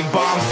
atomic bomb